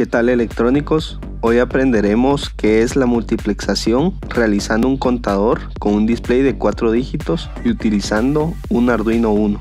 ¿Qué tal electrónicos? Hoy aprenderemos qué es la multiplexación realizando un contador con un display de 4 dígitos y utilizando un Arduino 1.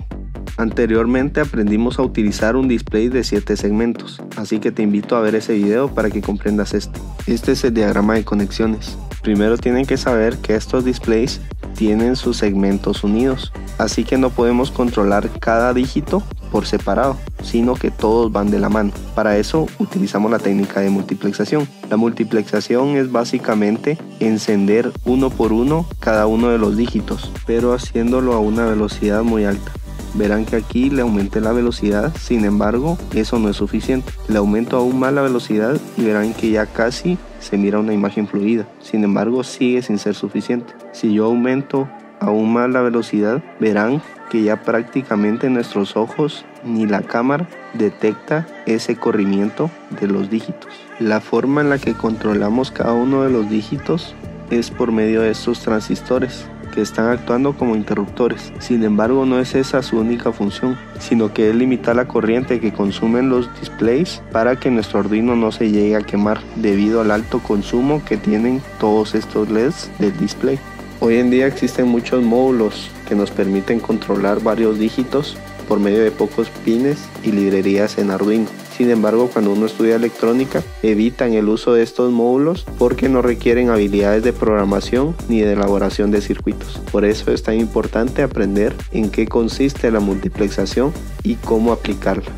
Anteriormente aprendimos a utilizar un display de 7 segmentos, así que te invito a ver ese video para que comprendas esto. Este es el diagrama de conexiones. Primero tienen que saber que estos displays tienen sus segmentos unidos, así que no podemos controlar cada dígito por separado, sino que todos van de la mano. Para eso utilizamos la técnica de multiplexación. La multiplexación es básicamente encender uno por uno cada uno de los dígitos, pero haciéndolo a una velocidad muy alta. Verán que aquí le aumenté la velocidad, sin embargo, eso no es suficiente. Le aumento aún más la velocidad y verán que ya casi se mira una imagen fluida. Sin embargo, sigue sin ser suficiente. Si yo aumento aún más la velocidad, verán que ya prácticamente nuestros ojos ni la cámara detecta ese corrimiento de los dígitos. La forma en la que controlamos cada uno de los dígitos es por medio de estos transistores están actuando como interruptores. Sin embargo, no es esa su única función, sino que es limitar la corriente que consumen los displays para que nuestro Arduino no se llegue a quemar debido al alto consumo que tienen todos estos LEDs del display. Hoy en día existen muchos módulos que nos permiten controlar varios dígitos por medio de pocos pines y librerías en Arduino. Sin embargo, cuando uno estudia electrónica, evitan el uso de estos módulos porque no requieren habilidades de programación ni de elaboración de circuitos. Por eso es tan importante aprender en qué consiste la multiplexación y cómo aplicarla.